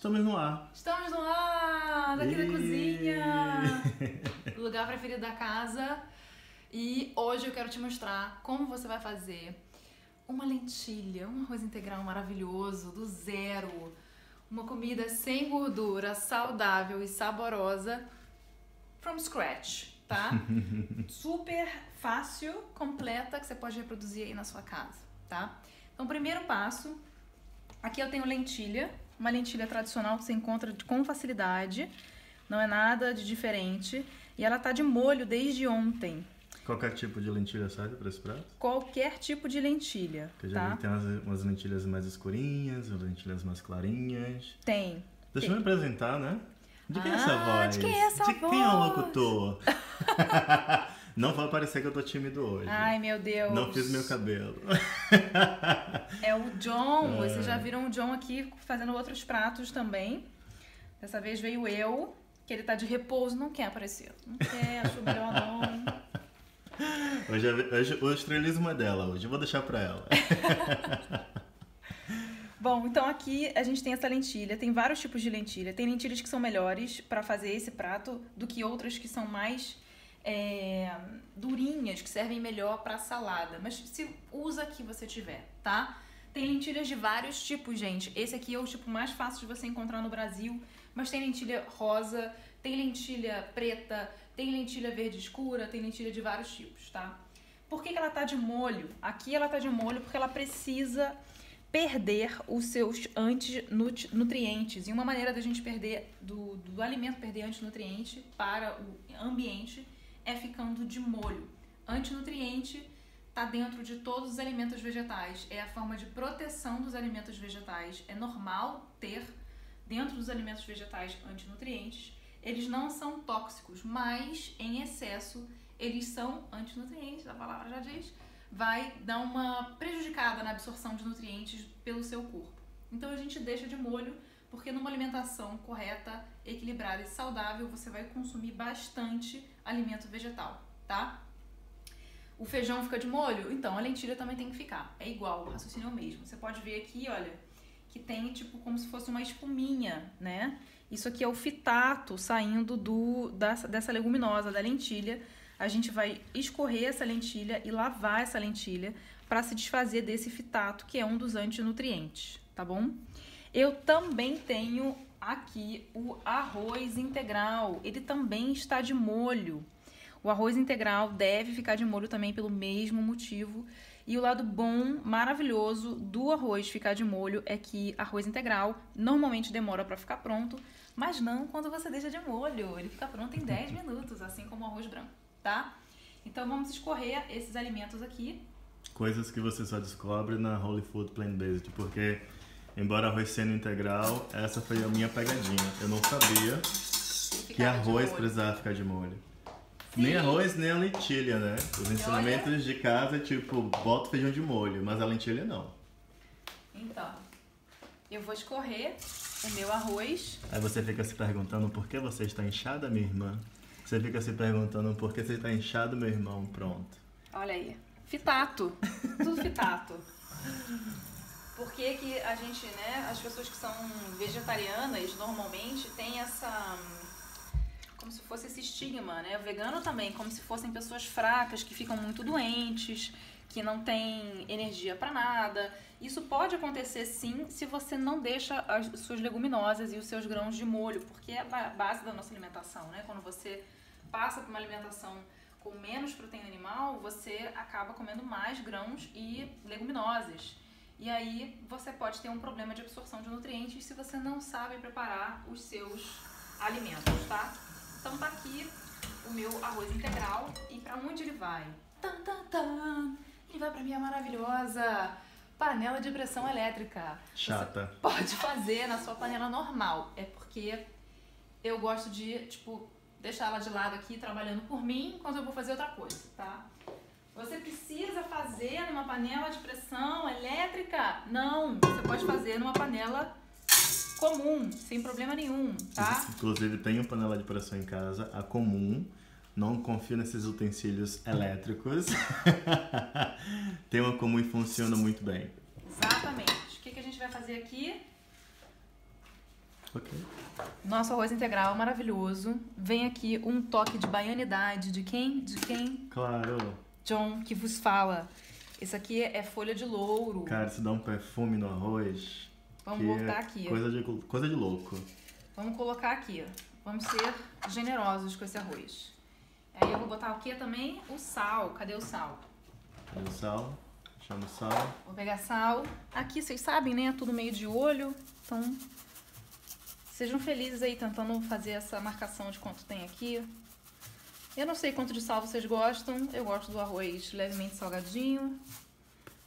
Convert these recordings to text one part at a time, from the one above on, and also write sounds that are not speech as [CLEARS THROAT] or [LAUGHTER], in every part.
Estamos no ar. Estamos no ar, daqui da cozinha, [LAUGHS] lugar preferido da casa. E hoje eu quero te mostrar como você vai fazer uma lentilha, um arroz integral maravilhoso, do zero. Uma comida sem gordura, saudável e saborosa, from scratch, tá? [LAUGHS] Super fácil, completa, que você pode reproduzir aí na sua casa, tá? Então, primeiro passo, aqui eu tenho lentilha, uma lentilha tradicional que você encontra de- com facilidade, não é nada de diferente, e ela tá de molho desde ontem. Qualquer tipo de lentilha serve para esse prato? Qualquer tipo de lentilha, Porque já tá? tem umas, umas lentilhas mais escurinhas, umas lentilhas mais clarinhas. Tem. Deixa eu me apresentar, né? De quem é essa Ah, voz? de quem é essa De quem é o voz? locutor? [LAUGHS] [LAUGHS] Não vai parecer que eu tô tímido hoje. Ai, meu Deus. Não fiz meu cabelo. [LAUGHS] É o John. É. Vocês já viram o John aqui fazendo outros pratos também. Dessa vez veio eu, que ele tá de repouso, não quer aparecer. Não quer, achou melhor não. [LAUGHS] Hoje, hoje o estrelismo é dela hoje. Eu vou deixar pra ela. [LAUGHS] Bom, então aqui a gente tem essa lentilha, tem vários tipos de lentilha. Tem lentilhas que são melhores para fazer esse prato do que outras que são mais é, durinhas, que servem melhor para salada. Mas se usa que você tiver, tá? Tem lentilhas de vários tipos, gente. Esse aqui é o tipo mais fácil de você encontrar no Brasil, mas tem lentilha rosa, tem lentilha preta, tem lentilha verde escura, tem lentilha de vários tipos, tá? Por que, que ela tá de molho? Aqui ela tá de molho porque ela precisa perder os seus antinutrientes. E uma maneira da gente perder, do, do alimento perder antinutriente para o ambiente é ficando de molho. Antinutriente está dentro de todos os alimentos vegetais. É a forma de proteção dos alimentos vegetais. É normal ter dentro dos alimentos vegetais antinutrientes. Eles não são tóxicos, mas em excesso eles são antinutrientes, a palavra já diz, vai dar uma prejudicada na absorção de nutrientes pelo seu corpo. Então a gente deixa de molho porque numa alimentação correta, equilibrada e saudável, você vai consumir bastante alimento vegetal, tá? O feijão fica de molho? Então, a lentilha também tem que ficar. É igual, o raciocínio é o mesmo. Você pode ver aqui, olha, que tem tipo como se fosse uma espuminha, né? Isso aqui é o fitato saindo do, dessa, dessa leguminosa, da lentilha. A gente vai escorrer essa lentilha e lavar essa lentilha para se desfazer desse fitato, que é um dos antinutrientes, tá bom? Eu também tenho aqui o arroz integral. Ele também está de molho. O arroz integral deve ficar de molho também pelo mesmo motivo. E o lado bom, maravilhoso do arroz ficar de molho é que arroz integral normalmente demora para ficar pronto, mas não quando você deixa de molho. Ele fica pronto em 10 [LAUGHS] minutos, assim como o arroz branco, tá? Então vamos escorrer esses alimentos aqui. Coisas que você só descobre na Holy Food Plant Based, porque embora arroz sendo integral, essa foi a minha pegadinha. Eu não sabia que Ficava arroz precisava ficar de molho. Sim. Nem arroz, nem a lentilha, né? Os ensinamentos de casa, tipo, bota feijão de molho, mas a lentilha não. Então, eu vou escorrer o meu arroz. Aí você fica se perguntando por que você está inchada, minha irmã? Você fica se perguntando por que você está inchado, meu irmão? Pronto. Olha aí. Fitato. Tudo fitato. [LAUGHS] Por que, que a gente, né, as pessoas que são vegetarianas normalmente têm essa como se fosse esse estigma, né? Vegano também, como se fossem pessoas fracas que ficam muito doentes, que não têm energia para nada. Isso pode acontecer sim se você não deixa as suas leguminosas e os seus grãos de molho, porque é a ba- base da nossa alimentação, né? Quando você passa por uma alimentação com menos proteína animal, você acaba comendo mais grãos e leguminosas. E aí você pode ter um problema de absorção de nutrientes se você não sabe preparar os seus alimentos, tá? Então tá aqui o meu arroz integral e para onde ele vai? Tan, tan, tan. Ele vai para minha maravilhosa panela de pressão elétrica. Chata. Você pode fazer na sua panela normal. É porque eu gosto de, tipo, deixar ela de lado aqui trabalhando por mim enquanto eu vou fazer outra coisa, tá? Você precisa fazer numa panela de pressão elétrica? Não, você pode fazer numa panela comum, sem problema nenhum, tá? Inclusive, tenho panela de pressão em casa, a comum. Não confio nesses utensílios elétricos. [LAUGHS] Tem uma comum e funciona muito bem. Exatamente. O que, que a gente vai fazer aqui? Ok. Nosso arroz integral maravilhoso. Vem aqui um toque de baianidade de quem? De quem? Claro. John, que vos fala. Esse aqui é folha de louro. Cara, isso dá um perfume no arroz. Vamos que botar é aqui. Coisa de, coisa de louco. Vamos colocar aqui. Vamos ser generosos com esse arroz. Aí eu vou botar o que também? O sal. Cadê o sal? Cadê o sal? Chama o sal. Vou pegar sal. Aqui, vocês sabem, né? É tudo meio de olho. Então, sejam felizes aí tentando fazer essa marcação de quanto tem aqui. Eu não sei quanto de sal vocês gostam. Eu gosto do arroz levemente salgadinho.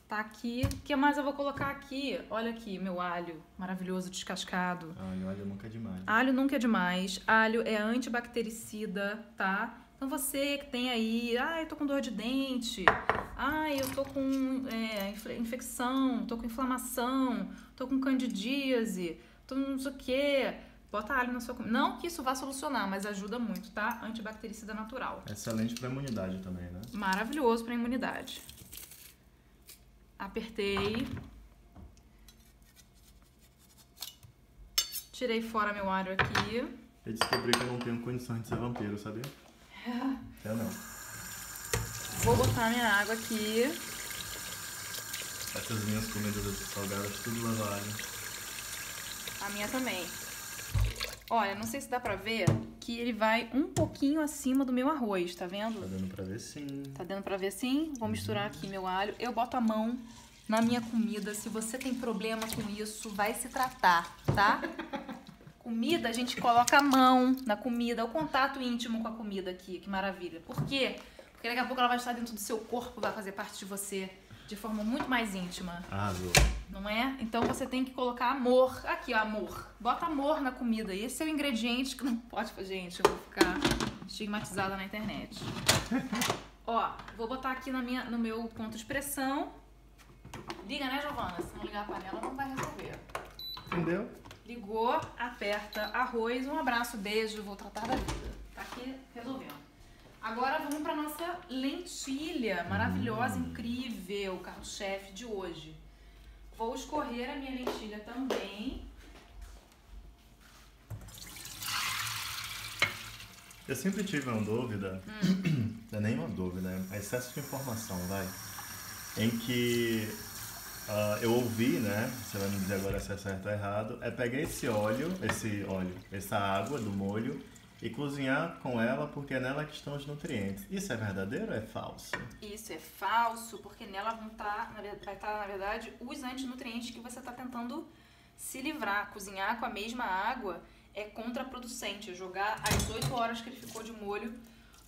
Tá aqui. O que mais eu vou colocar aqui? Olha aqui, meu alho maravilhoso descascado. Ai, olha, nunca é demais. Alho nunca é demais. Alho é antibactericida, tá? Então você que tem aí, ah, eu tô com dor de dente, ah, eu tô com é, inf- infecção, tô com inflamação, tô com candidíase, tô não sei o quê. Bota alho na sua comida. Não que isso vá solucionar, mas ajuda muito, tá? Antibactericida natural. Excelente pra imunidade também, né? Maravilhoso para imunidade. Apertei. Tirei fora meu alho aqui. Eu descobri que eu não tenho condições de ser vampiro, sabia? [LAUGHS] Eu não. Vou botar minha água aqui. Essas minhas comidas salgadas, tudo leva alho. A minha também. Olha, não sei se dá pra ver que ele vai um pouquinho acima do meu arroz, tá Tá vendo? dando pra ver sim. Tá dando pra ver sim? Vou misturar aqui meu alho. Eu boto a mão na minha comida. Se você tem problema com isso, vai se tratar, tá? [LAUGHS] Comida, a gente coloca a mão na comida, o contato íntimo com a comida aqui, que maravilha. Por quê? Porque daqui a pouco ela vai estar dentro do seu corpo, vai fazer parte de você de forma muito mais íntima. Arrasou. Não é? Então você tem que colocar amor. Aqui, ó, amor. Bota amor na comida. Esse é o ingrediente que não pode. Gente, eu vou ficar estigmatizada na internet. [LAUGHS] ó, vou botar aqui na minha, no meu ponto de pressão. Liga, né, Giovana? Se não ligar a panela, não vai resolver. Entendeu? Ligou, aperta arroz. Um abraço, beijo. Vou tratar da vida. Tá aqui resolvendo. Agora vamos para nossa lentilha maravilhosa, incrível, carro-chefe de hoje. Vou escorrer a minha lentilha também. Eu sempre tive uma dúvida, [CLEARS THROAT] não é nem uma dúvida, é excesso de informação, vai. Em que ah, eu ouvi, né? Você vai me dizer agora se é certo ou errado. É pegar esse óleo, esse óleo, essa água do molho e cozinhar com ela porque é nela que estão os nutrientes. Isso é verdadeiro ou é falso? Isso é falso, porque nela vão estar, vai estar, na verdade, os antinutrientes que você está tentando se livrar. Cozinhar com a mesma água é contraproducente. é Jogar as 8 horas que ele ficou de molho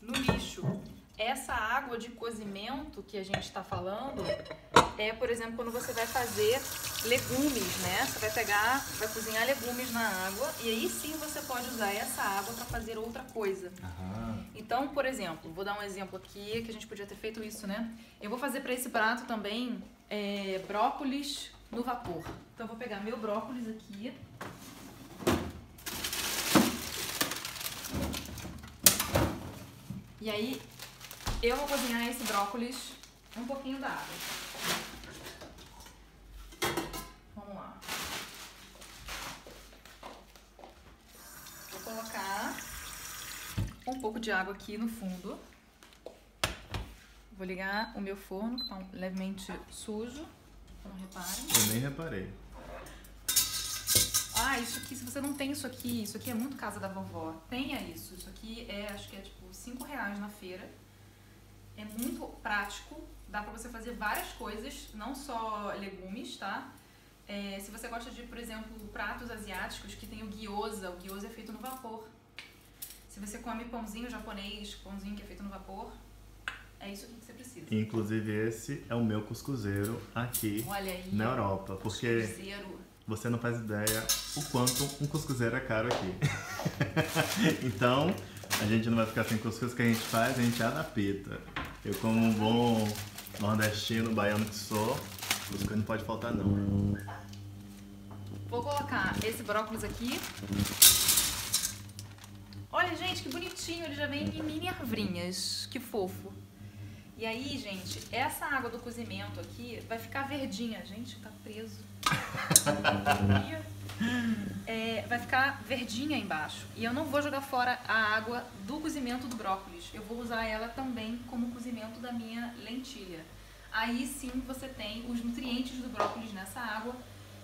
no lixo. Essa água de cozimento que a gente está falando é, por exemplo, quando você vai fazer legumes, né? Você vai pegar, vai cozinhar legumes na água e aí sim você pode usar essa água para fazer outra coisa. Então, por exemplo, vou dar um exemplo aqui que a gente podia ter feito isso, né? Eu vou fazer para esse prato também é, brócolis no vapor. Então, eu vou pegar meu brócolis aqui. E aí, eu vou cozinhar esse brócolis um pouquinho da água. Vamos lá. Vou colocar um pouco de água aqui no fundo. Vou ligar o meu forno, que tá levemente sujo. Não reparem. eu nem reparei. Ah, isso aqui, se você não tem isso aqui, isso aqui é muito casa da vovó. Tenha isso. Isso aqui é, acho que é tipo 5 reais na feira. É muito prático. Dá pra você fazer várias coisas, não só legumes, tá? É, se você gosta de, por exemplo, pratos asiáticos que tem o gyoza, o gyoza é feito no vapor. Se você come pãozinho japonês, pãozinho que é feito no vapor, é isso que você precisa. Inclusive esse é o meu cuscuzeiro aqui aí. na Europa, porque cruzeiro. você não faz ideia o quanto um cuscuzeiro é caro aqui. [LAUGHS] então, a gente não vai ficar sem cuscuz, o que a gente faz, a gente adapta. Eu como um bom nordestino, baiano que sou, cuscuz não pode faltar não. Vou colocar esse brócolis aqui. Olha, gente, que bonitinho. Ele já vem em mini arvrinhas. Que fofo. E aí, gente, essa água do cozimento aqui vai ficar verdinha. Gente, tá preso. [LAUGHS] É, vai ficar verdinha embaixo. E eu não vou jogar fora a água do cozimento do brócolis. Eu vou usar ela também como cozimento da minha lentilha. Aí sim você tem os nutrientes do brócolis nessa água.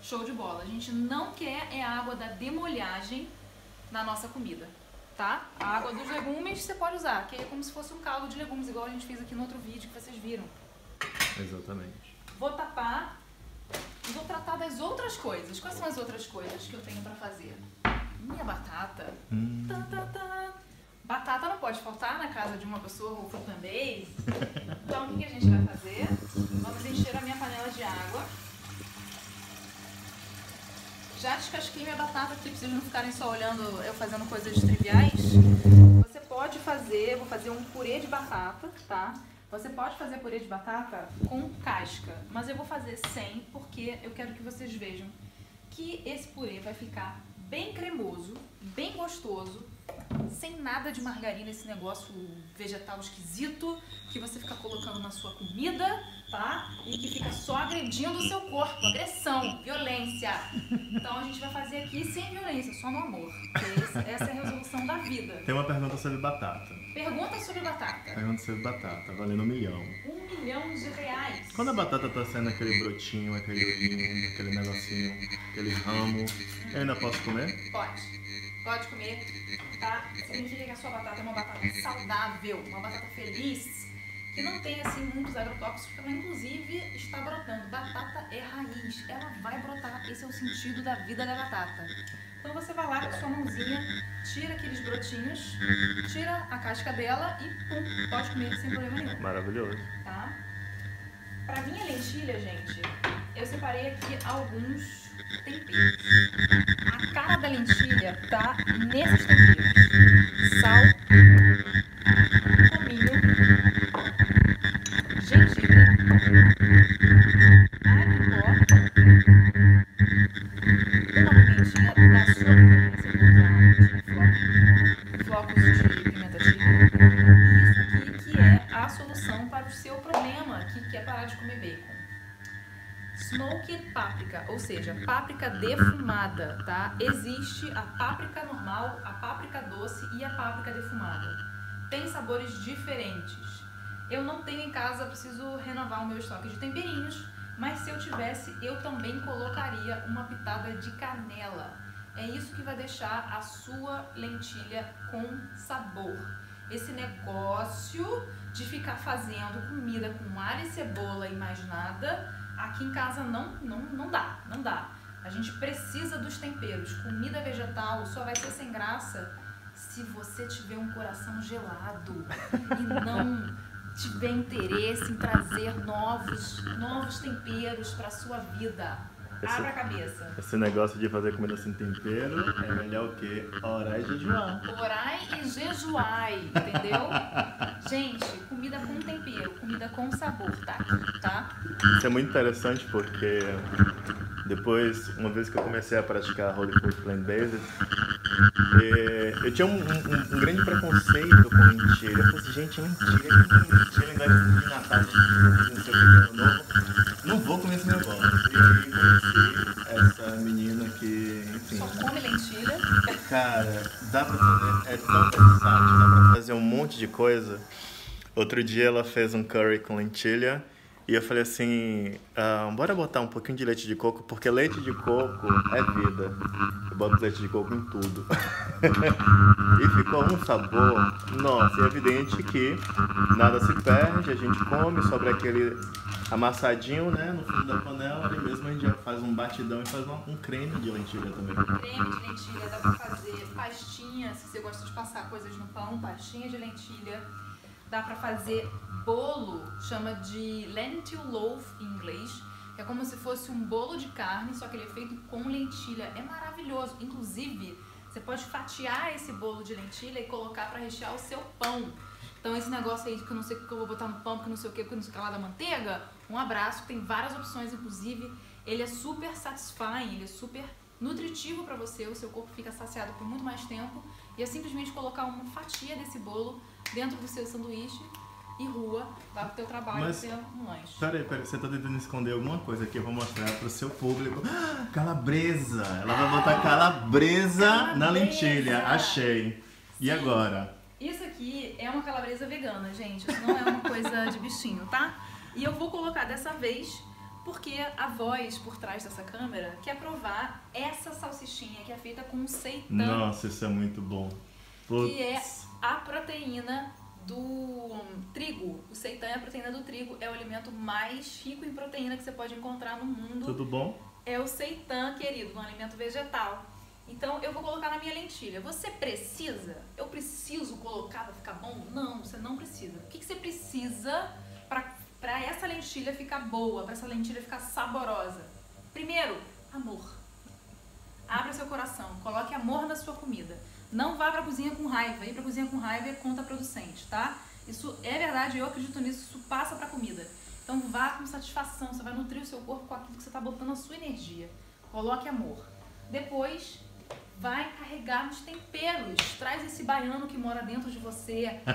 Show de bola. A gente não quer é a água da demolhagem na nossa comida, tá? A água dos legumes você pode usar, que é como se fosse um caldo de legumes, igual a gente fez aqui no outro vídeo que vocês viram. Exatamente. Vou tapar e vou tratar das outras coisas. Quais são as outras coisas que eu tenho pra fazer? Minha batata. Hum. Tá, tá, tá. Batata não pode faltar na casa de uma pessoa fruit base. [LAUGHS] Então, o que que a gente vai fazer? Vamos encher a minha panela de água. Já descasquei minha batata aqui, pra vocês não ficarem só olhando eu fazendo coisas triviais. Você pode fazer, vou fazer um purê de batata, tá? Você pode fazer purê de batata com casca, mas eu vou fazer sem, porque eu quero que vocês vejam que esse purê vai ficar bem cremoso, bem gostoso, sem nada de margarina, esse negócio vegetal esquisito que você fica colocando na sua comida, tá? E que fica só agredindo o seu corpo, agressão, violência. Então a gente vai fazer aqui sem violência, só no amor. esse- Essa é a resolução da vida. Tem uma pergunta sobre batata. Pergunta sobre batata. Pergunta sobre batata, valendo um milhão. Um milhão de reais. Quando a batata tá saindo aquele brotinho, aquele olhinho, aquele negocinho, aquele ramo, eu ainda posso comer? Pode. Pode comer, tá? Significa que a sua batata é uma batata saudável, uma batata feliz, que não tem assim muitos agrotóxicos, porque ela inclusive está brotando. Batata é raiz, ela vai brotar. Esse é o sentido da vida da batata. Então você vai lá com a sua mãozinha, tira aqueles brotinhos, tira a casca dela e pum, pode comer sem problema nenhum Maravilhoso. tá? Pra minha lentilha, gente, eu separei aqui alguns temperos. A cara da lentilha tá nesses temperos. Sal, cominho, gengibre, páprica defumada, tá? Existe a páprica normal, a páprica doce e a páprica defumada. Tem sabores diferentes. Eu não tenho em casa, preciso renovar o meu estoque de temperinhos, mas se eu tivesse, eu também colocaria uma pitada de canela. É isso que vai deixar a sua lentilha com sabor. Esse negócio de ficar fazendo comida com alho e cebola e mais nada, aqui em casa não, não, não dá, não dá. A gente precisa dos temperos. Comida vegetal só vai ser sem graça se você tiver um coração gelado e não tiver interesse em trazer novos, novos temperos para sua vida. Esse- Abra a cabeça. Esse negócio de fazer comida sem tempero é melhor o quê? Orar e jejuar. Orai e jejuai, entendeu? Gente, comida com tempero, comida com sabor, tá tá? Isso é muito interessante porque depois, uma vez que eu comecei a praticar Holy Food Plant Based, eh, eu tinha um, um- um grande preconceito com lentilha. Eu falei assim, gente, lentilha, lentilha, negócio de Natal, não sei o que, novo. Não vou comer esse negócio. E conheci essa menina que, enfim, Só come lentilha. Cara, dá pra fazer. É tão versátil, dá pra fazer um monte de coisa. Outro dia ela fez um curry com lentilha e eu falei assim: ah, bora botar um pouquinho de leite de coco, porque leite de coco é vida. Eu boto leite de coco em tudo. [LAUGHS] e ficou um sabor. Nossa, é evidente que nada se perde, a gente come, sobra aquele amassadinho, né, no fundo da panela, ali mesmo a gente já faz um batidão e faz uma- um creme de lentilha também. Creme de lentilha, dá pra fazer pastinha, se você gosta de passar coisas no pão, pastinha de lentilha. Dá pra fazer bolo, chama de lentil loaf em inglês. É como se fosse um bolo de carne, só que ele é feito com lentilha. É maravilhoso. Inclusive, você pode fatiar esse bolo de lentilha e colocar pra rechear o seu pão. Então esse negócio aí que eu não sei o que eu vou botar no pão, que não sei o que, que não sei o que lá da manteiga, um abraço, tem várias opções, inclusive. Ele é super satisfying, ele é super nutritivo pra você, o seu corpo fica saciado por muito mais tempo. E é simplesmente colocar uma fatia desse bolo dentro do seu sanduíche e rua, vai pro teu trabalho Mas- ter um lanche. Peraí, peraí, você tá tentando esconder alguma coisa aqui, eu vou mostrar pro seu público. Ah, Calabresa! Ela vai botar calabresa, na Calabresa! lentilha, achei. E Sim. agora? Isso aqui é uma calabresa vegana, gente. Isso não é uma coisa de bichinho, tá? E eu vou colocar dessa vez porque a voz por trás dessa câmera quer provar essa salsichinha que é feita com seitã, Nossa, isso é muito bom. Putz. que é a proteína do trigo. O seitã é a proteína do trigo, é o alimento mais rico em proteína que você pode encontrar no mundo. Tudo bom? é o seitã, querido, um alimento vegetal. Então eu vou colocar na minha lentilha. Você precisa? Eu preciso colocar pra ficar bom? Não, você não precisa. O que, que você precisa pra, pra essa lentilha ficar boa, pra essa lentilha ficar saborosa? Primeiro, amor. Abra seu coração, coloque amor na sua comida. Não vá pra cozinha com raiva. Ir pra cozinha com raiva é contraproducente, tá? Isso é verdade, eu acredito nisso, isso passa pra comida. Então vá com satisfação, você vai nutrir o seu corpo com aquilo que você está botando a sua energia. Coloque amor. Depois, vai carregar nos temperos. Traz esse baiano que mora dentro de você [LAUGHS]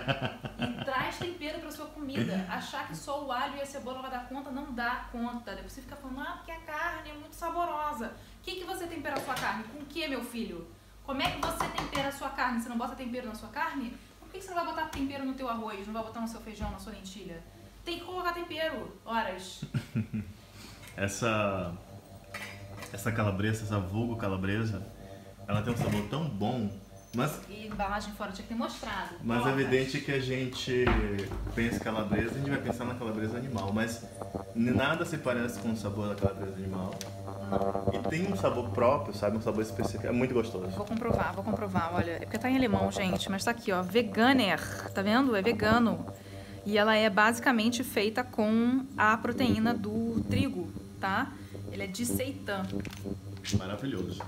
e traz tempero para sua comida. Achar que só o alho e a cebola vai dar conta, não dá conta. Depois você fica falando, ah, porque a carne é muito saborosa. O que, que você tempera a sua carne? Com o que, meu filho? Como é que você tempera a sua carne? Você não bota tempero na sua carne? Por que você não vai botar tempero no teu arroz? Não vai botar no seu feijão, na sua lentilha? Tem que colocar tempero, horas. [LAUGHS] Essa. Essa calabresa, essa vulgo calabresa, ela tem um sabor tão bom, mas, E embalagem fora, tinha que ter mostrado. mas é evidente que a gente pensa calabresa, a gente vai pensar na calabresa animal, mas nada se parece com o sabor da calabresa animal. E tem um sabor próprio, sabe? Um sabor específico. É muito gostoso. Vou comprovar, vou comprovar. Olha, é porque tá em alemão, gente, mas tá aqui, ó. Veganer. Tá vendo? É vegano. E ela é basicamente feita com a proteína do trigo, tá? Ele é de seitã. Maravilhoso.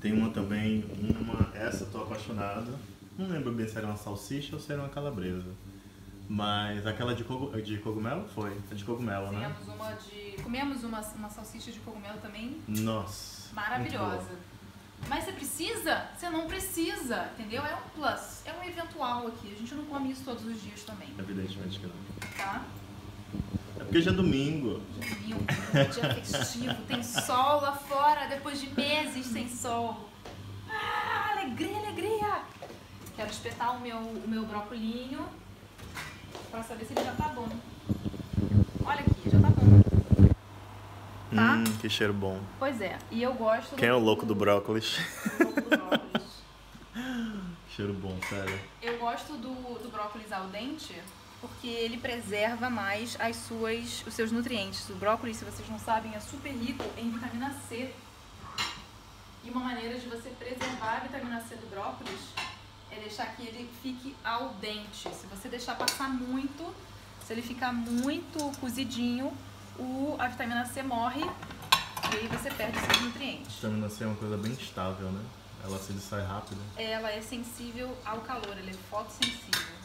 Tem uma também, uma. Essa eu tô apaixonado. Não lembro bem se era uma salsicha ou se era uma calabresa. Mas aquela de, de cogumelo foi? A de cogumelo, né? Fizemos uma de. Comemos uma, uma salsicha de cogumelo também Nossa. maravilhosa. Mas você precisa? Você não precisa, entendeu? É um plus, é um eventual aqui. A gente não come isso todos os dias também, Evidentemente que não. tá? É porque já é domingo. Domingo, dia festivo, tem sol lá fora depois de meses sem sol. Ah, alegria, alegria! Quero espetar o meu, o meu brocolinho pra saber se ele já tá bom. Olha aqui, já tá bom. Tá? Hum, que cheiro bom. Pois é, e eu gosto Quem é o louco do brócolis? do louco do brócolis. [LAUGHS] cheiro bom, sério. Eu gosto do, do brócolis al dente porque ele preserva mais as suas, os seus nutrientes. O brócolis, se vocês não sabem, é super rico em vitamina C. E uma maneira de você preservar a vitamina C do brócolis é deixar que ele fique al dente. Se você deixar passar muito, se ele ficar muito cozidinho, o, a vitamina C morre e aí você perde os seus nutrientes. Vitamina C é uma coisa bem estável, né? Ela se destrói rápido. ela é sensível ao calor, ela é fotossensível.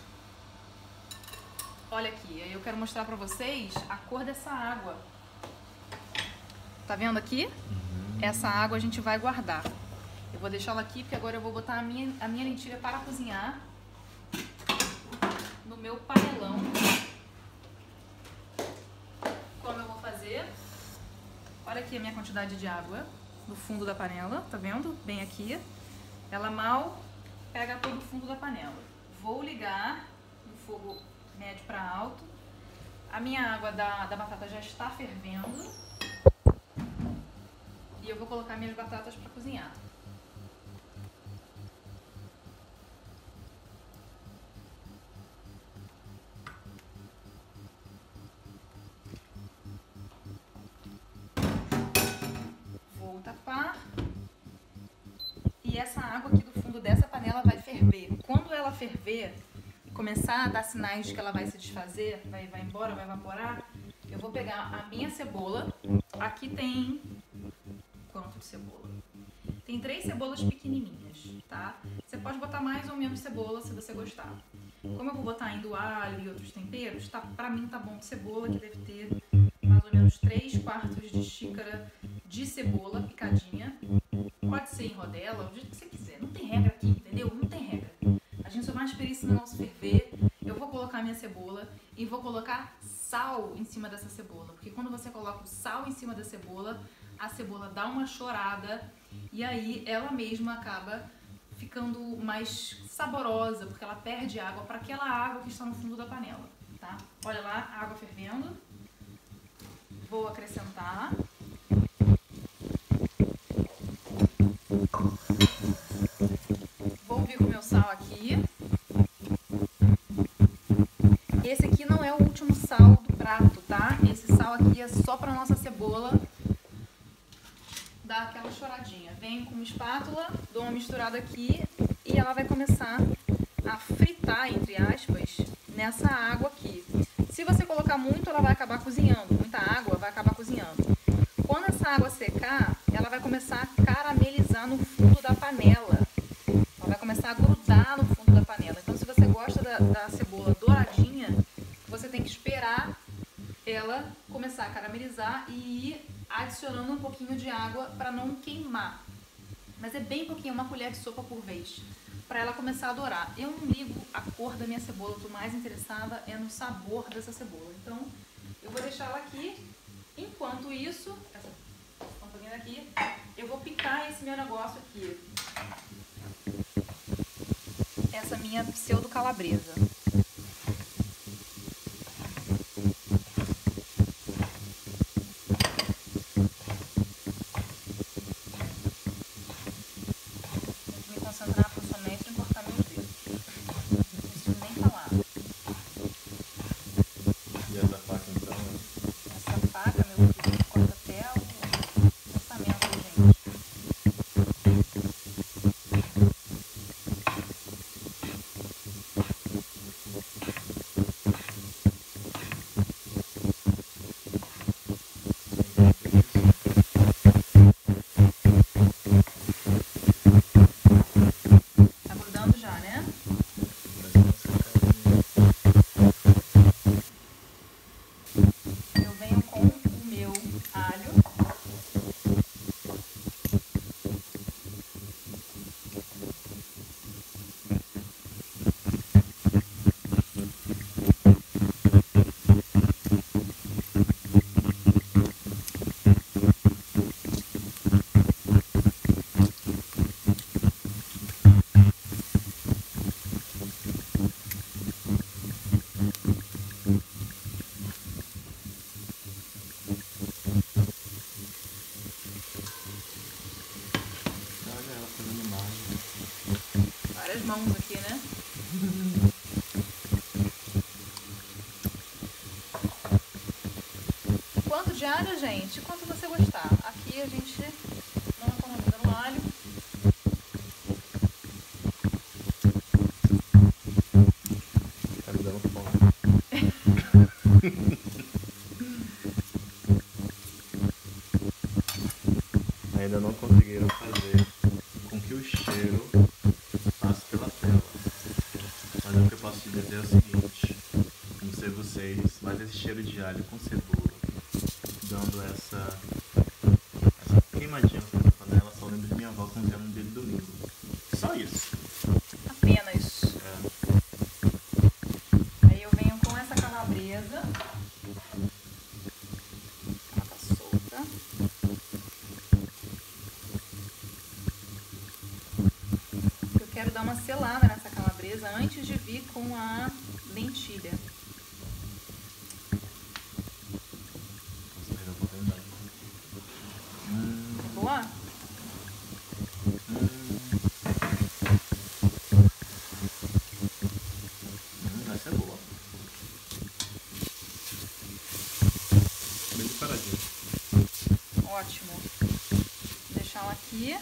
Olha aqui, eu quero mostrar pra vocês a cor dessa água. Tá vendo aqui? Essa água a gente vai guardar. Eu vou deixar ela aqui porque agora eu vou botar a minha, a minha lentilha para cozinhar no meu panelão. Como eu vou fazer? Olha aqui a minha quantidade de água no fundo da panela, tá vendo? Bem aqui. Ela mal pega todo o fundo da panela. Vou ligar no fogo médio para alto. A minha água da, da batata já está fervendo. E eu vou colocar minhas batatas para cozinhar. Vou tapar. E essa água aqui do fundo dessa panela vai ferver. Quando ela ferver começar a dar sinais de que ela vai se desfazer, vai, vai embora, vai evaporar, eu vou pegar a minha cebola. Aqui tem. Quanto de cebola? Tem três cebolas pequenininhas, tá? Você pode botar mais ou menos cebola se você gostar. Como eu vou botar ainda o alho e outros temperos, tá, pra mim tá bom de cebola, que deve ter mais ou menos 3 quartos de xícara de cebola picadinha. Pode ser em rodela, do jeito que você quiser. Não tem regra aqui, entendeu? Não tem regra. A gente só vai esperar esse negócio ferver. Eu vou colocar sal em cima dessa cebola, porque quando você coloca o sal em cima da cebola, a cebola dá uma chorada e aí ela mesma acaba ficando mais saborosa, porque ela perde água para aquela água que está no fundo da panela, tá? Olha lá, água fervendo. Vou acrescentar. Vou vir com meu sal aqui. Esse aqui não é o último sal do prato, Esse sal aqui é só para nossa cebola dar aquela choradinha. Venho com uma espátula, dou uma misturada aqui e ela vai começar a fritar, entre aspas, nessa água aqui. Se você colocar muito, ela vai acabar cozinhando. Muita água vai acabar cozinhando. Quando essa água secar, ela vai começar a caramelizar no fundo da panela. Ela começar a caramelizar e ir adicionando um pouquinho de água para não queimar. Mas é bem pouquinho, uma colher de sopa por vez, para ela começar a dourar. Eu não ligo a cor da minha cebola, eu tô mais interessada é no sabor dessa cebola. Então, eu vou deixar ela aqui. Enquanto isso, essa pontinha aqui, eu vou picar esse meu negócio aqui. Essa minha pseudo calabresa. Uma selada nessa calabresa antes de vir com a lentilha. Boa? hum. Essa é boa. Bem. Ótimo. Vou deixar ela aqui.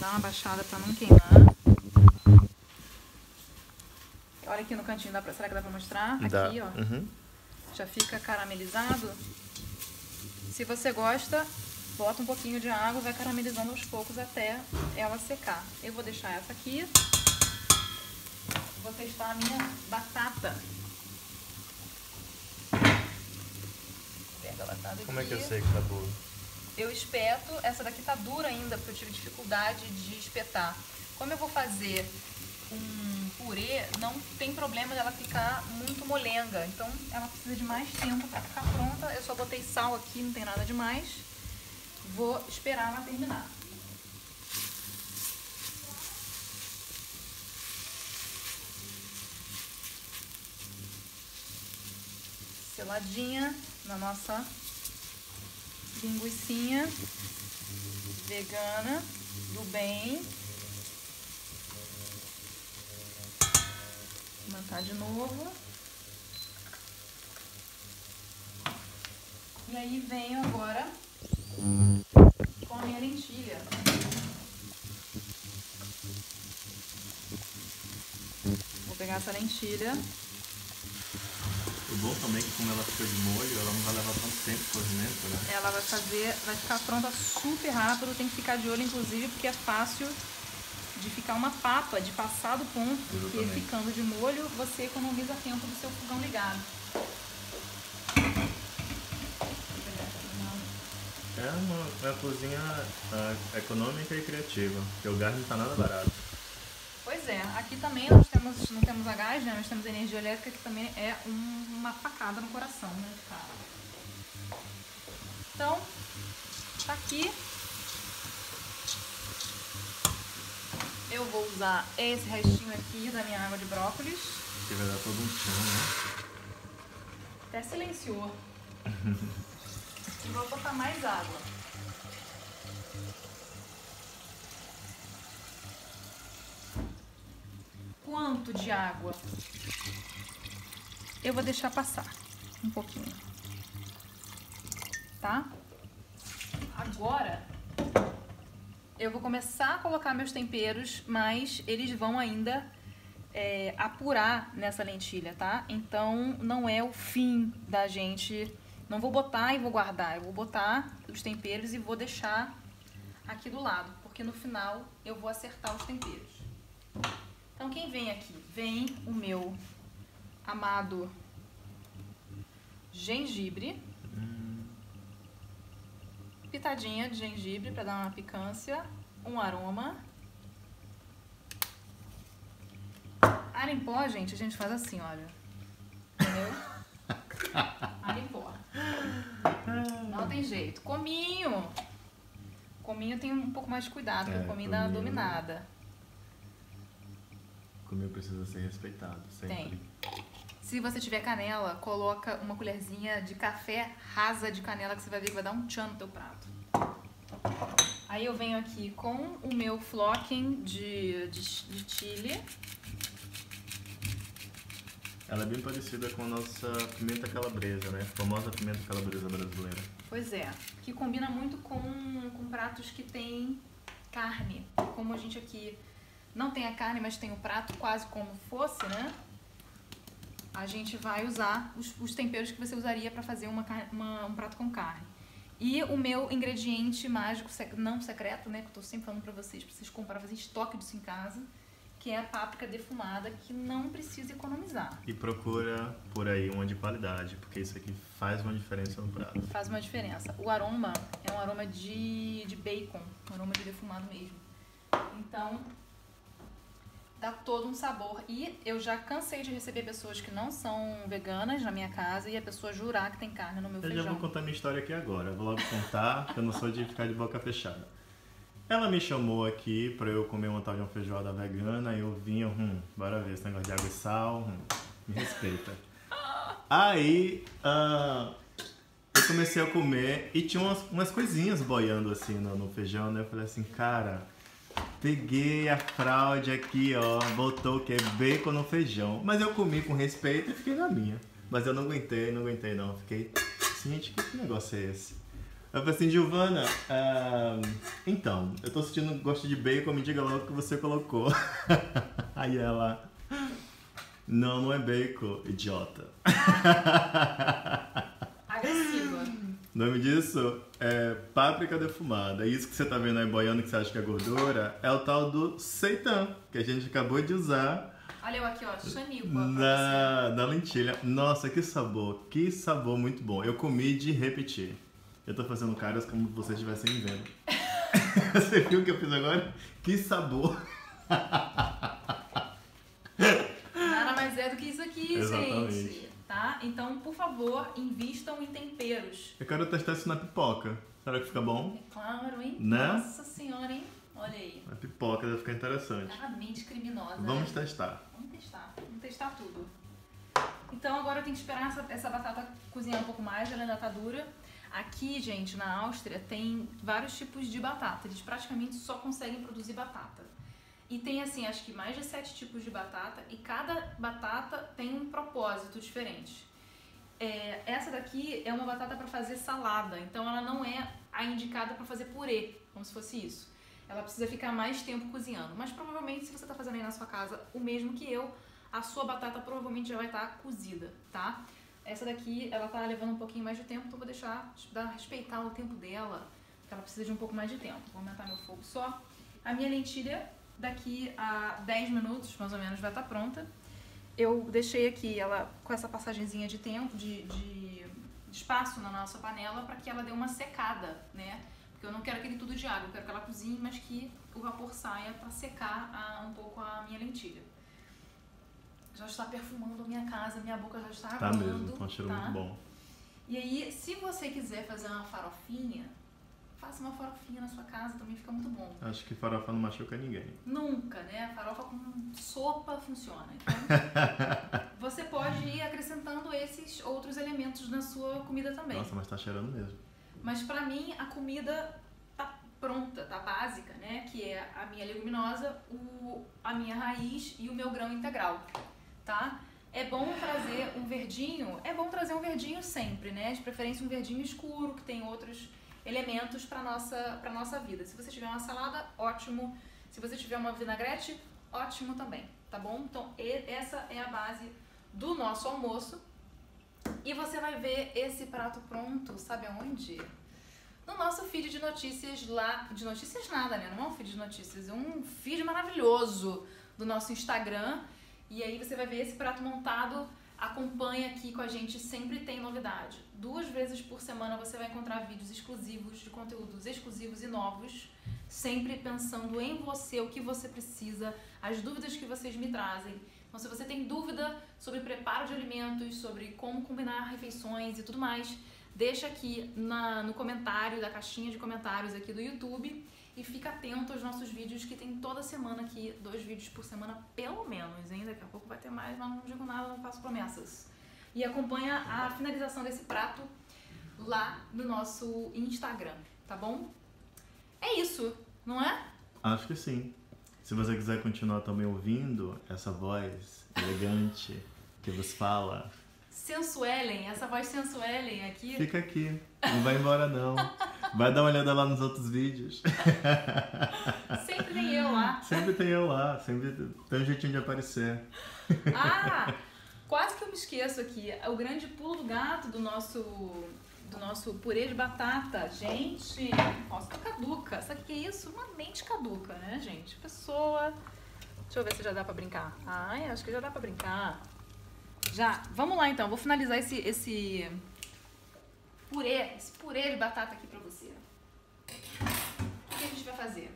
Dar uma baixada pra não queimar. Olha aqui no cantinho, dá pra, será que dá pra mostrar? Dá. Aqui, ó. Uhum. Já fica caramelizado. Se você gosta, bota um pouquinho de água, vai caramelizando aos poucos até ela secar. Eu vou deixar essa aqui. Vou testar a minha batata. Pega a batata Como é que eu aqui. sei que tá boa? Eu espeto, essa daqui tá dura ainda, porque eu tive dificuldade de espetar. Como eu vou fazer purê, não tem problema dela ficar muito molenga. Então ela precisa de mais tempo para ficar pronta. Eu só botei sal aqui, não tem nada demais. Vou esperar ela terminar. Seladinha na nossa linguiçinha vegana do bem. Matar de novo. E aí venho agora com a minha lentilha. Vou pegar essa lentilha. O bom também é que como ela fica de molho, ela não vai levar tanto tempo cozimento, né? Ela vai fazer, vai ficar pronta super rápido, tem que ficar de olho inclusive porque é fácil de ficar uma papa, de passar do ponto, porque Exatamente. ficando de molho você economiza tempo do seu fogão ligado. É uma, uma cozinha ah, econômica e criativa, porque o gás não tá nada barato. Pois é, aqui também nós temos, não temos a gás, né? Nós temos energia elétrica que também é um- uma facada no coração, né, cara? Então, tá aqui. Eu vou usar esse restinho aqui da minha água de brócolis. Que vai dar todo um chão, né? Até silenciou. e vou botar mais água. Quanto de água? Eu vou deixar passar um pouquinho. Tá? Agora eu vou começar a colocar meus temperos, mas eles vão ainda é, apurar nessa lentilha, tá? Então não é o fim da gente. Não vou botar e vou guardar. Eu vou botar os temperos e vou deixar aqui do lado, porque no final eu vou acertar os temperos. Então quem vem aqui? Vem o meu amado gengibre. Pitadinha de gengibre para dar uma picância, um aroma. Alho em pó, gente, a gente faz assim, olha. Entendeu? [LAUGHS] Alho em pó. Não tem jeito. Cominho. Cominho tem um pouco mais de cuidado, porque É, o cominho dá uma cominho- dominada. Comigo precisa ser respeitado, sempre. Tem. Se você tiver canela, coloca uma colherzinha de café rasa de canela que você vai ver que vai dar um tchan no teu prato. Aí eu venho aqui com o meu flocking de, de, de chile. Ela é bem parecida com a nossa pimenta calabresa, né? A famosa pimenta calabresa brasileira. Pois é, que combina muito com, com pratos que tem carne. Como a gente aqui não tem a carne, mas tem o prato quase como fosse, né? A gente vai usar os, os temperos que você usaria para fazer uma, uma- um prato com carne. E o meu ingrediente mágico, não secreto, né? Que eu tô sempre falando pra vocês, pra vocês comprar, fazer estoque disso em casa, que é a páprica defumada, que não precisa economizar. E procura por aí uma de qualidade, porque isso aqui faz uma diferença no prato. Faz uma diferença. O aroma é um aroma de, de bacon, um aroma de defumado mesmo. Então, dá todo um sabor. E eu já cansei de receber pessoas que não são veganas na minha casa e a pessoa jurar que tem carne no meu Eu já feijão. vou contar minha história aqui agora. Eu vou logo contar, que eu não sou de ficar de boca fechada. Ela me chamou aqui pra eu comer uma tal de uma feijoada vegana e eu vinha, hum, bora ver esse negócio de água e sal, hum, me respeita. Aí, ah, eu comecei a comer e tinha umas, umas coisinhas boiando assim no, no feijão, né? Eu falei assim, cara, peguei a fraude aqui, ó, botou o que? Bacon no feijão. Mas eu comi com respeito e fiquei na minha. Mas eu não aguentei, não aguentei não. Fiquei, gente, que negócio é esse? Eu falei assim, Giovana, ah, então, eu tô sentindo gosto de bacon, me diga logo o que você colocou. [LAUGHS] Aí ela, não, não é bacon, idiota. [LAUGHS] Agressiva. Nome disso é páprica defumada. E isso que você tá vendo aí boiando que você acha que é gordura é o tal do seitan, que a gente acabou de usar Olha eu aqui, ó, chaníqua pra na, na lentilha. Nossa, que sabor, que sabor muito bom. Eu comi de repetir. Eu tô fazendo caras como se vocês estivessem me vendo. [LAUGHS] você viu o que eu fiz agora? Que sabor. do que isso aqui, Exatamente. gente. Tá? Então, por favor, invistam em temperos. Eu quero testar isso na pipoca. Será que fica bom? É claro, hein? Né? Nossa senhora, hein? Olha aí. Na pipoca deve ficar interessante. Claramente criminosa. Vamos né? testar. Vamos testar. Vamos testar tudo. Então agora eu tenho que esperar essa, essa batata cozinhar um pouco mais, ela ainda tá dura. Aqui, gente, na Áustria, tem vários tipos de batata. Eles praticamente só conseguem produzir batata. E tem, assim, acho que mais de sete tipos de batata. E cada batata tem um propósito diferente. É, essa daqui é uma batata para fazer salada. Então ela não é a indicada para fazer purê, como se fosse isso. Ela precisa ficar mais tempo cozinhando. Mas provavelmente, se você tá fazendo aí na sua casa o mesmo que eu, a sua batata provavelmente já vai estar cozida, tá? Essa daqui, ela tá levando um pouquinho mais de tempo, então vou deixar, dar, respeitar o tempo dela, porque ela precisa de um pouco mais de tempo. Vou aumentar meu fogo só. A minha lentilha, daqui a 10 minutos, mais ou menos, vai estar pronta. Eu deixei aqui ela com essa passagenzinha de tempo, de, de, de espaço na nossa panela, para que ela dê uma secada, né? Porque eu não quero aquele tudo de água, eu quero que ela cozinhe, mas que o vapor saia para secar a- um pouco a minha lentilha. Já está perfumando a minha casa, minha boca já está Tá aguando. mesmo, tá um cheiro tá? muito bom. E aí, se você quiser fazer uma farofinha, faça uma farofinha na sua casa, também fica muito bom. Acho que farofa não machuca ninguém. Nunca, né? Farofa com sopa funciona. Então, [LAUGHS] você pode ir acrescentando esses outros elementos na sua comida também. Nossa, mas tá cheirando mesmo. Mas pra mim a comida tá pronta, tá básica, né? Que é a minha leguminosa, o, a minha raiz e o meu grão integral, tá? É bom trazer um verdinho, é bom trazer um verdinho sempre, né? De preferência um verdinho escuro, que tem outros elementos para nossa para nossa vida. Se você tiver uma salada, ótimo. Se você tiver uma vinagrete, ótimo também, tá bom? Então, essa é a base do nosso almoço. E você vai ver esse prato pronto, sabe aonde? No nosso feed de notícias lá. De notícias nada, né? Não é um feed de notícias, é um feed maravilhoso do nosso Instagram. E aí você vai ver esse prato montado. Acompanha aqui com a gente, sempre tem novidade. Duas vezes por semana você vai encontrar vídeos exclusivos, de conteúdos exclusivos e novos. Sempre pensando em você, o que você precisa, as dúvidas que vocês me trazem. Então, se você tem dúvida sobre preparo de alimentos, sobre como combinar refeições e tudo mais, deixa aqui na, no comentário da caixinha de comentários aqui do YouTube e fica atento aos nossos vídeos que tem toda semana aqui, dois vídeos por semana pelo menos, hein? Daqui a pouco vai ter mais, mas não digo nada, não faço promessas. E acompanha a finalização desse prato lá no nosso Instagram, tá bom? É isso, não é? Acho que sim. Se você quiser continuar também ouvindo essa voz elegante que vos fala, Sensuelen, essa voz sensuelen aqui. fica aqui. Não vai embora não. Vai dar uma olhada lá nos outros vídeos. [LAUGHS] Sempre tem eu lá. Sempre tem eu lá, sempre tem um jeitinho de aparecer. Ah, quase que eu me esqueço aqui. O grande pulo do gato do nosso do nosso purê de batata. Gente, nossa, tô caduca. Sabe o que é isso? Uma mente caduca, né, gente? Pessoa. Deixa eu ver se já dá pra brincar. Ai, acho que já dá pra brincar. Já. Vamos lá então. Vou finalizar esse esse purê, esse purê de batata aqui pra você. O que a gente vai fazer?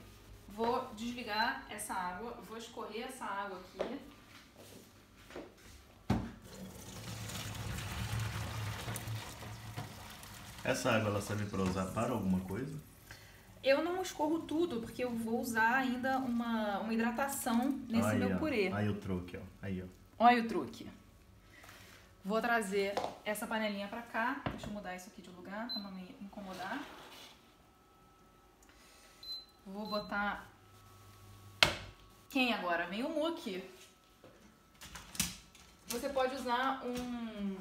Vou desligar essa água, vou escorrer essa água aqui. Essa água ela serve para usar para alguma coisa? Eu não escorro tudo, porque eu vou usar ainda uma, uma hidratação nesse aí, meu ó. purê. Aí o truque, ó. Aí, ó. Olha o truque. Vou trazer essa panelinha pra cá. Deixa eu mudar isso aqui de lugar pra não me incomodar. Vou botar... Quem agora? Vem o muque. Você pode usar um...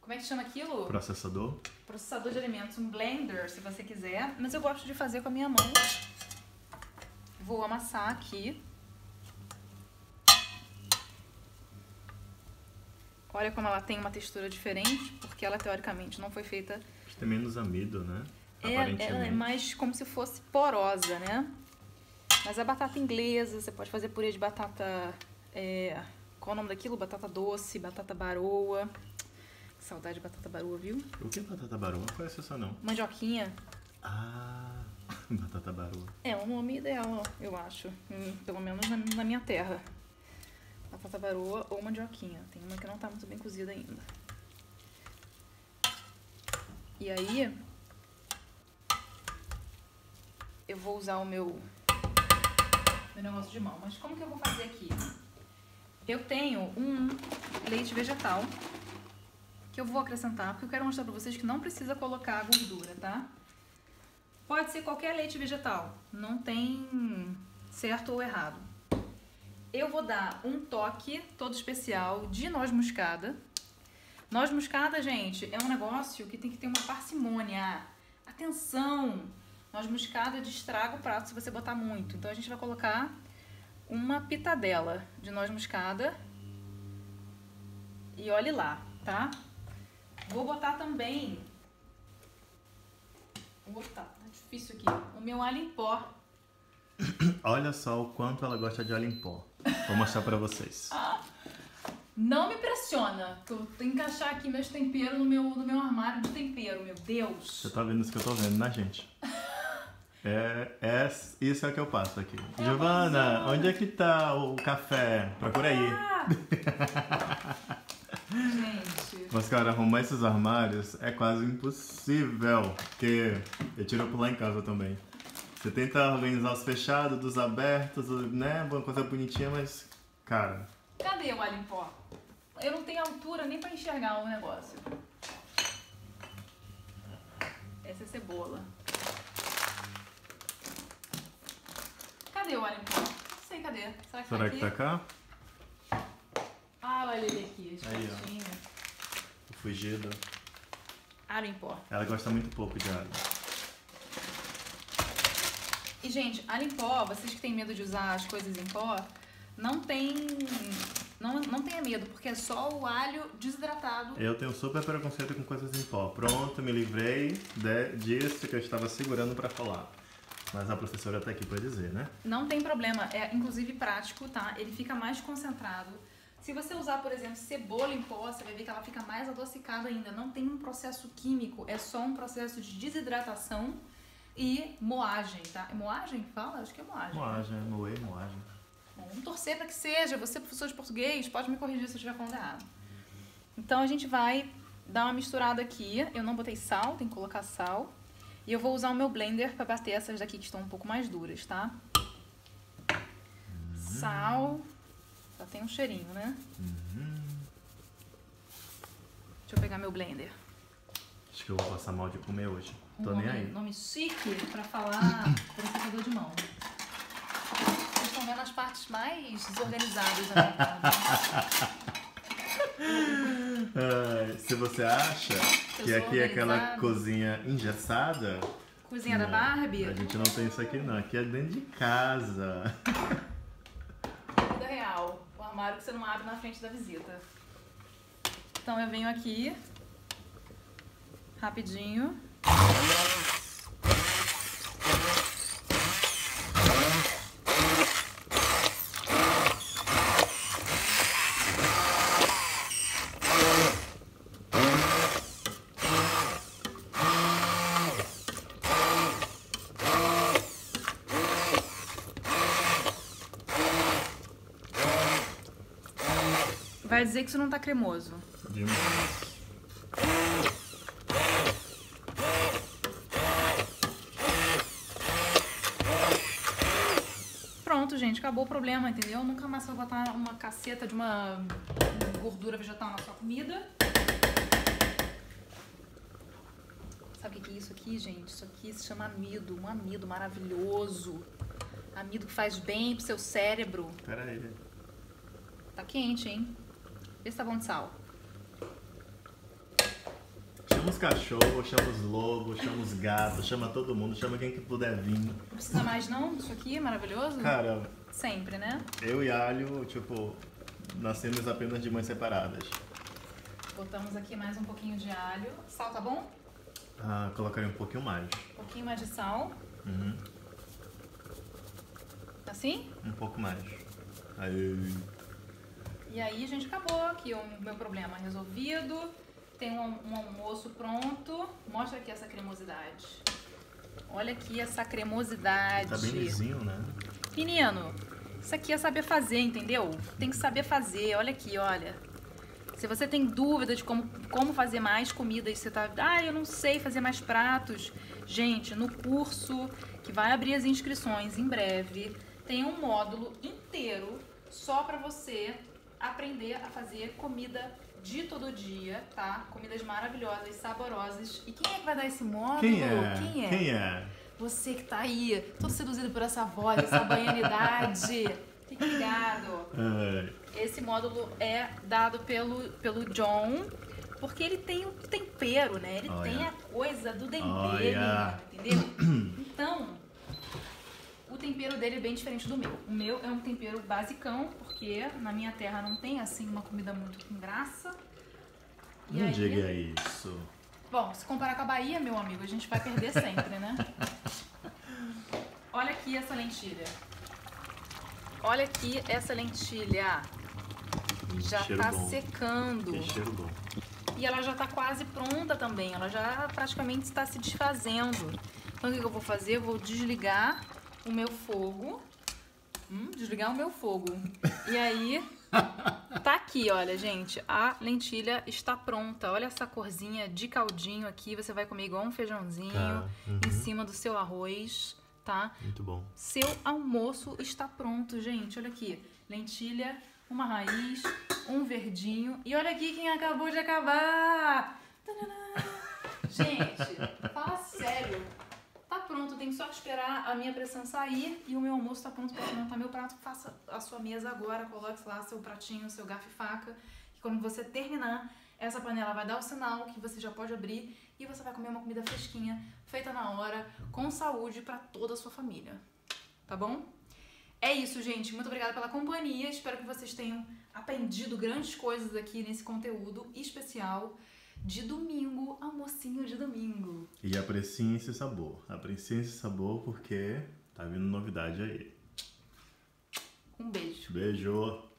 Como é que chama aquilo? Processador. processador de alimentos, um blender, se você quiser, mas eu gosto de fazer com a minha mão. Vou amassar aqui. Olha como ela tem uma textura diferente, porque ela teoricamente não foi feita. Acho que tem menos amido, né? É, ela é mais como se fosse porosa, né? Mas a batata inglesa, você pode fazer purê de batata. é, qual é o nome daquilo? Batata doce, batata baroa. Que saudade de batata baroa, viu? O que é batata baroa? Não conheço essa não. Mandioquinha. Ah, [LAUGHS] batata baroa. É o nome ideal, eu acho. Hum, Pelo menos na minha terra. Batata baroa ou mandioquinha. Tem uma que não tá muito bem cozida ainda. E aí, eu vou usar o meu, meu negócio de mão. Mas como que eu vou fazer aqui? Eu tenho um leite vegetal que eu vou acrescentar, porque eu quero mostrar pra vocês que não precisa colocar gordura, tá? Pode ser qualquer leite vegetal, não tem certo ou errado. Eu vou dar um toque todo especial de noz moscada. Noz moscada, gente, é um negócio que tem que ter uma parcimônia. Atenção! Noz moscada destraga o prato se você botar muito. Então a gente vai colocar uma pitadela de noz moscada. E olhe lá, tá? Vou botar também. Vou botar, tá difícil aqui. O meu alho em pó. [COUGHS] Olha só o quanto ela gosta de alho em pó. Vou mostrar pra vocês. Não me pressiona, que eu tenho que encaixar aqui meus temperos no meu, no meu armário de tempero, meu Deus. Você tá vendo isso que eu tô vendo, né, gente? É, é, isso é o que eu passo aqui. É Giovana, onde é que tá o café? Procura aí. Ah! Gente, [LAUGHS] Mas, cara, arrumar esses armários é quase impossível. Porque eu tiro por lá em casa também. Você tenta organizar os fechados, dos abertos, né? Uma coisa bonitinha, mas, cara, cadê o alho em pó? Eu não tenho altura nem pra enxergar o negócio. Essa é cebola. Cadê o alho em pó? Não sei, cadê? Será que será tá que aqui? tá cá? Ah, olha ele aqui, Aí, ó. espertinho. O fugido. Alho em pó. Ela gosta muito pouco de alho. E, gente, alho em pó, vocês que têm medo de usar as coisas em pó, não tem. Não, não tenha medo, porque é só o alho desidratado. Eu tenho super preconceito com coisas em pó. Pronto, me livrei de, disso que eu estava segurando pra falar. Mas a professora tá aqui pra dizer, né? Não tem problema, é inclusive prático, tá? Ele fica mais concentrado. Se você usar, por exemplo, cebola em pó, você vai ver que ela fica mais adocicada ainda. Não tem um processo químico, é só um processo de desidratação e moagem, tá? É moagem que fala? Acho que é moagem. Moagem, moer, moagem. Bom, vamos torcer para que seja. Você, professor de português, pode me corrigir se eu estiver falando errado. Então a gente vai dar uma misturada aqui. Eu não botei sal, tem que colocar sal. E eu vou usar o meu blender para bater essas daqui que estão um pouco mais duras, tá? Sal. Só tem um cheirinho, né? Deixa eu pegar meu blender. Acho que eu vou passar mal de comer hoje. Um Tô nome, nem aí. nome chique para falar processador de mão. Vocês estão vendo as partes mais desorganizadas da minha casa. Se você acha Eu que aqui é aquela cozinha engessada, Cozinha da não, Barbie. A gente não tem isso aqui não. Aqui é dentro de casa. Vida real. O armário que você não abre na frente da visita. Então eu venho aqui. Rapidinho. Vai dizer que isso não tá cremoso. Demais. Pronto, gente, acabou o problema, entendeu? Nunca mais vou botar uma caceta de uma gordura vegetal na sua comida. Sabe o que é isso aqui, gente? Isso aqui se chama amido, um amido maravilhoso. Amido que faz bem pro seu cérebro. Pera aí. Tá quente, hein? Vê se tá bom de sal. Chama os cachorros, chama os lobos, chama os gatos, chama todo mundo, chama quem que puder vir. Não precisa mais não disso aqui, maravilhoso? Cara, Sempre, né? eu e Alho, tipo, nascemos apenas de mães separadas. Botamos aqui mais um pouquinho de alho. Sal tá bom? Ah, colocaria um pouquinho mais. Um pouquinho mais de sal. Uhum, Assim? um pouco mais. Aí. E aí, gente, acabou aqui o meu problema resolvido. Tem um, um almoço pronto. Mostra aqui essa cremosidade. Olha aqui essa cremosidade. Tá bem lisinho, né? Menino, Isso aqui é saber fazer, entendeu? Tem que saber fazer. Olha aqui, olha. Se você tem dúvida de como, como fazer mais comida e você tá. Ah, eu não sei fazer mais pratos. Gente, no curso que vai abrir as inscrições em breve, tem um módulo inteiro só para você aprender a fazer comida de todo dia, tá? Comidas maravilhosas, saborosas. E quem é que vai dar esse módulo? Quem é? Quem é? Quem é? Você que tá aí, todo seduzido por essa voz, essa baianidade. [LAUGHS] Fique ligado. Ai, Esse módulo é dado pelo, pelo John, porque ele tem o tempero, né? Ele Olha. tem a coisa do tempero, Olha. entendeu? [CLEARS THROAT] Então, tempero dele é bem diferente do meu. O meu é um tempero basicão, porque na minha terra não tem, assim, uma comida muito com graça. E não aí- diga isso. Bom, se comparar com a Bahia, meu amigo, a gente vai perder sempre, né? Olha aqui essa lentilha. Olha aqui essa lentilha. Já cheiro tá bom. secando. Tem cheiro bom. E ela já tá quase pronta também. Ela já praticamente está se desfazendo. Então o que que eu vou fazer? Eu vou desligar o meu fogo. Hum, desligar o meu fogo. E aí, tá aqui, olha, gente. A lentilha está pronta. Olha essa corzinha de caldinho aqui. Você vai comer igual um feijãozinho uhum. em cima do seu arroz, tá? Muito bom. Seu almoço está pronto, gente. Olha aqui. Lentilha, uma raiz, um verdinho. E olha aqui quem acabou de acabar. Gente, fala sério. Pronto, tem só que esperar a minha pressão sair e o meu almoço tá pronto para montar meu prato. Faça a sua mesa agora, coloque lá seu pratinho, seu garfo e faca. Que quando você terminar, essa panela vai dar o sinal que você já pode abrir e você vai comer uma comida fresquinha, feita na hora, com saúde para toda a sua família. Tá bom? É isso, gente. Muito obrigada pela companhia. Espero que vocês tenham aprendido grandes coisas aqui nesse conteúdo especial de domingo, almocinho de domingo. E apreciem esse sabor. Apreciem esse sabor porque tá vindo novidade aí. Um beijo. Beijo.